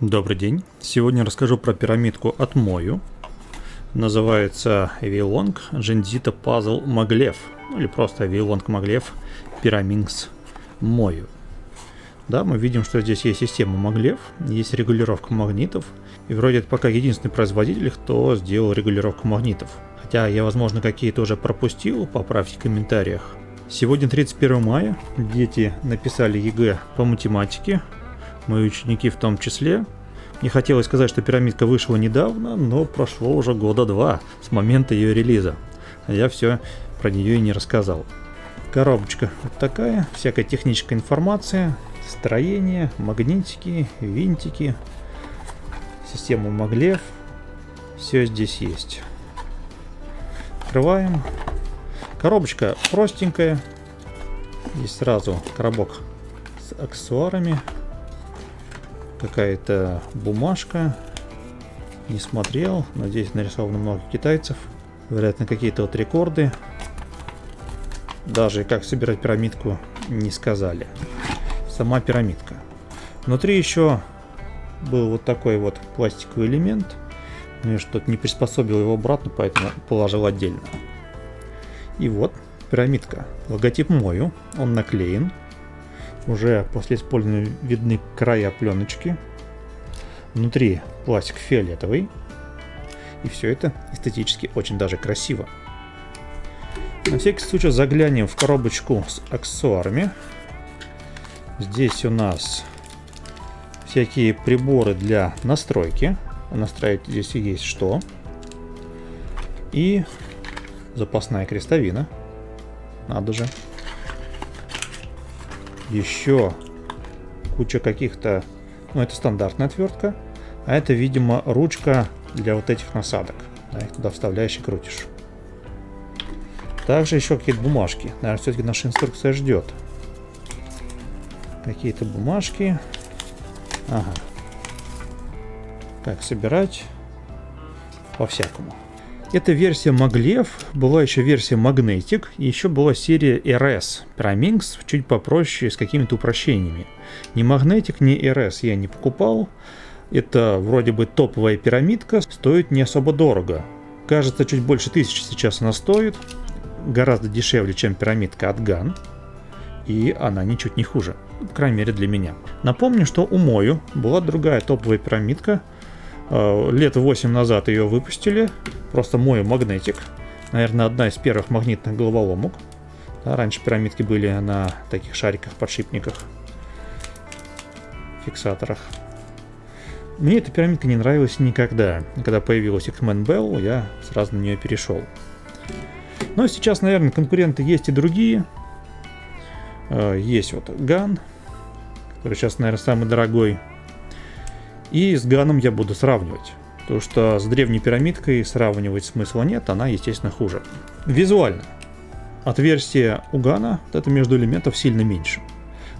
Добрый день. Сегодня расскажу про пирамидку от MoYu. Называется Weilong Джензита Puzzle Maglev. Ну, или просто Weilong Maglev Pyraminx MoYu. Да, мы видим, что здесь есть система Maglev, есть регулировка магнитов. И вроде это пока единственный производитель, кто сделал регулировку магнитов. Хотя я, возможно, какие-то уже пропустил, поправьте в комментариях. Сегодня 31 мая, дети написали ЕГЭ по математике, мои ученики в том числе. Не хотелось сказать, что пирамидка вышла недавно, но прошло уже года два с момента ее релиза. А я все про нее и не рассказал. Коробочка вот такая, всякая техническая информация, строение, магнитики, винтики, систему Маглев. Все здесь есть. Открываем. Коробочка простенькая. Здесь сразу коробок с аксессуарами какая-то бумажка. Не смотрел, но здесь нарисовано много китайцев. Вероятно, какие-то вот рекорды. Даже как собирать пирамидку не сказали. Сама пирамидка. Внутри еще был вот такой вот пластиковый элемент. Я что-то не приспособил его обратно, поэтому положил отдельно. И вот пирамидка. Логотип мою, он наклеен. Уже после использования видны края пленочки. Внутри пластик фиолетовый. И все это эстетически очень даже красиво. На всякий случай заглянем в коробочку с аксессуарами. Здесь у нас всякие приборы для настройки. Настраивать здесь есть что. И запасная крестовина. Надо же еще куча каких-то... Ну, это стандартная отвертка. А это, видимо, ручка для вот этих насадок. Да, их туда вставляешь и крутишь. Также еще какие-то бумажки. Наверное, все-таки наша инструкция ждет. Какие-то бумажки. Ага. Как собирать. По-всякому. Это версия Maglev, была еще версия Magnetic, и еще была серия RS, Pyraminx, чуть попроще, с какими-то упрощениями. Ни Magnetic, ни RS я не покупал. Это вроде бы топовая пирамидка, стоит не особо дорого. Кажется, чуть больше тысячи сейчас она стоит, гораздо дешевле, чем пирамидка от GAN, и она ничуть не хуже, по крайней мере для меня. Напомню, что у Мою была другая топовая пирамидка, лет 8 назад ее выпустили, Просто мой магнетик. Наверное, одна из первых магнитных головоломок. Да, раньше пирамидки были на таких шариках-подшипниках. Фиксаторах. Мне эта пирамидка не нравилась никогда. Когда появилась X-Men Bell, я сразу на нее перешел. Но сейчас, наверное, конкуренты есть и другие. Э, есть вот Ган, который сейчас, наверное, самый дорогой. И с Ганом я буду сравнивать. Потому что с древней пирамидкой сравнивать смысла нет, она, естественно, хуже. Визуально. Отверстие у Гана, вот это между элементов, сильно меньше.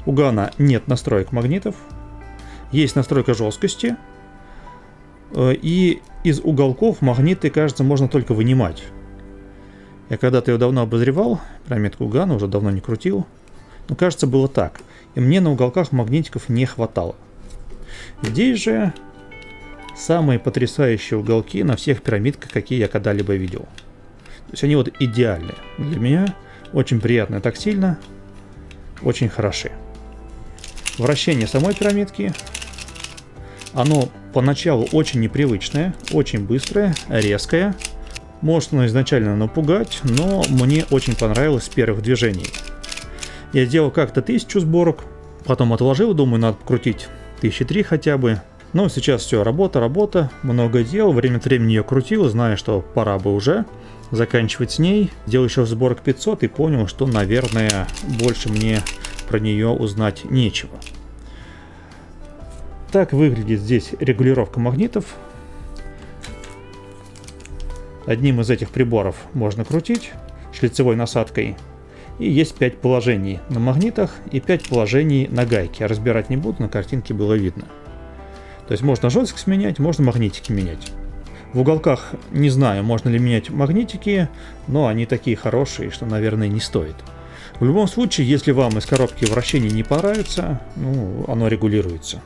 У Гана нет настроек магнитов, есть настройка жесткости, э, и из уголков магниты, кажется, можно только вынимать. Я когда-то ее давно обозревал, пирамидку Гана уже давно не крутил, но кажется было так. И мне на уголках магнитиков не хватало. Здесь же самые потрясающие уголки на всех пирамидках, какие я когда-либо видел. То есть они вот идеальные. Для меня очень приятно тактильно, очень хороши. Вращение самой пирамидки, оно поначалу очень непривычное, очень быстрое, резкое. Может оно изначально напугать, но мне очень понравилось с первых движений. Я сделал как-то тысячу сборок, потом отложил, думаю, надо крутить тысячи три хотя бы, но сейчас все, работа, работа, много дел, время от времени ее крутил, зная, что пора бы уже заканчивать с ней. Делал еще сборок 500 и понял, что, наверное, больше мне про нее узнать нечего. Так выглядит здесь регулировка магнитов. Одним из этих приборов можно крутить шлицевой насадкой. И есть 5 положений на магнитах и 5 положений на гайке. Разбирать не буду, на картинке было видно. То есть можно жесткость менять, можно магнитики менять. В уголках не знаю, можно ли менять магнитики, но они такие хорошие, что, наверное, не стоит. В любом случае, если вам из коробки вращения не понравится, ну, оно регулируется.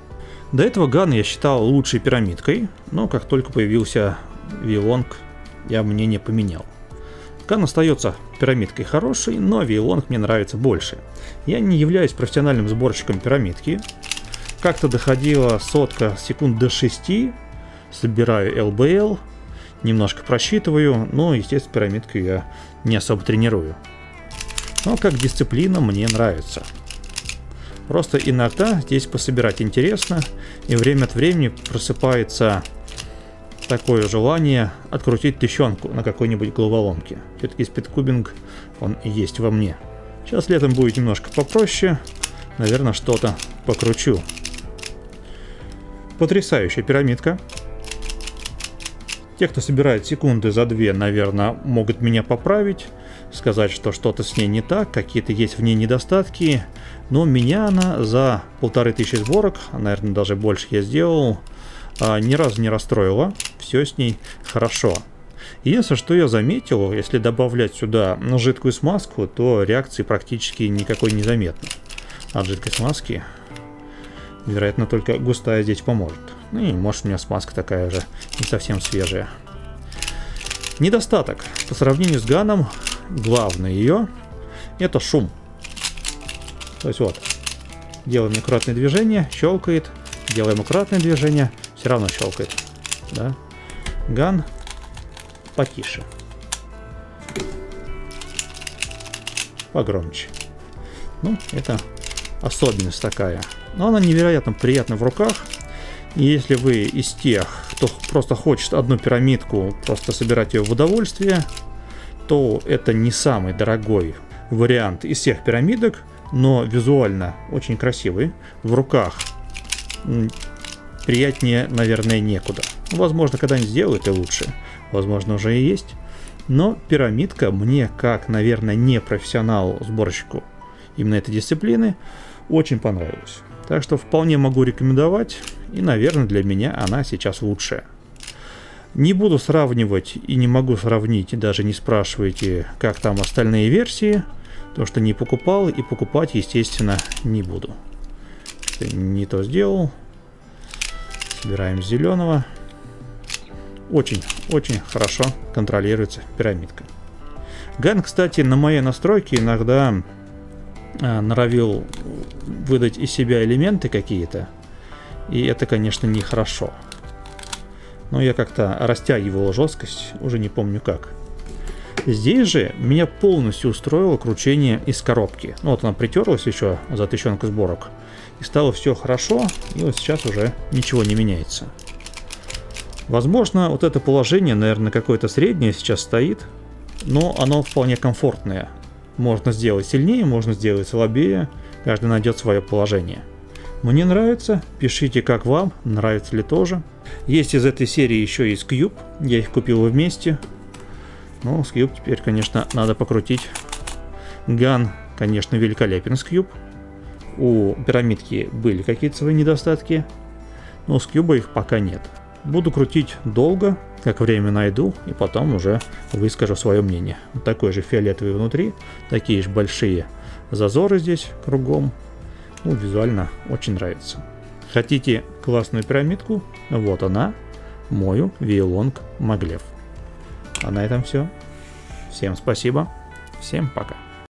До этого Ган я считал лучшей пирамидкой, но как только появился Вилонг, я мнение поменял. Ган остается пирамидкой хорошей, но Вилонг мне нравится больше. Я не являюсь профессиональным сборщиком пирамидки. Как-то доходила сотка секунд до 6, собираю ЛБЛ, немножко просчитываю, но, естественно, пирамидку я не особо тренирую. Но как дисциплина мне нравится. Просто иногда здесь пособирать интересно, и время от времени просыпается такое желание открутить тыщенку на какой-нибудь головоломке. Все-таки спидкубинг, он есть во мне. Сейчас летом будет немножко попроще, наверное, что-то покручу. Потрясающая пирамидка. Те, кто собирает секунды за две, наверное, могут меня поправить, сказать, что что-то с ней не так, какие-то есть в ней недостатки, но меня она за полторы тысячи сборок, наверное, даже больше я сделал, а, ни разу не расстроила, все с ней хорошо. Единственное, что я заметил, если добавлять сюда жидкую смазку, то реакции практически никакой не заметно. От жидкой смазки, вероятно, только густая здесь поможет. Ну и может у меня смазка такая же, не совсем свежая. Недостаток. По сравнению с Ганом, главное ее, это шум. То есть вот, делаем аккуратное движение, щелкает, делаем аккуратное движение, все равно щелкает. Да? Ган потише. Погромче. Ну, это особенность такая. Но она невероятно приятна в руках. И если вы из тех, кто просто хочет одну пирамидку, просто собирать ее в удовольствие, то это не самый дорогой вариант из всех пирамидок, но визуально очень красивый. В руках приятнее, наверное, некуда. Возможно, когда-нибудь сделают и лучше. Возможно, уже и есть. Но пирамидка мне, как, наверное, не профессионал сборщику именно этой дисциплины, очень понравилась. Так что вполне могу рекомендовать, и, наверное, для меня она сейчас лучшая. Не буду сравнивать и не могу сравнить, даже не спрашивайте, как там остальные версии, потому что не покупал и покупать, естественно, не буду. Не то сделал. Собираем зеленого. Очень, очень хорошо контролируется пирамидка. Ган, кстати, на моей настройке иногда а, норовил выдать из себя элементы какие-то. И это, конечно, нехорошо. Но я как-то растягивал жесткость, уже не помню как. Здесь же меня полностью устроило кручение из коробки. Ну вот она притерлась еще за тысячонку сборок. И стало все хорошо, и вот сейчас уже ничего не меняется. Возможно, вот это положение, наверное, какое-то среднее сейчас стоит, но оно вполне комфортное. Можно сделать сильнее, можно сделать слабее, каждый найдет свое положение. Мне нравится, пишите как вам, нравится ли тоже. Есть из этой серии еще и Cube, я их купил вместе. Ну, с Cube теперь, конечно, надо покрутить. Ган, конечно, великолепен с Cube. У пирамидки были какие-то свои недостатки, но с Cube их пока нет. Буду крутить долго, как время найду, и потом уже выскажу свое мнение. Такой же фиолетовый внутри, такие же большие зазоры здесь кругом. Ну, визуально очень нравится. Хотите классную пирамидку? Вот она, мою Виелонг Маглев. А на этом все. Всем спасибо, всем пока.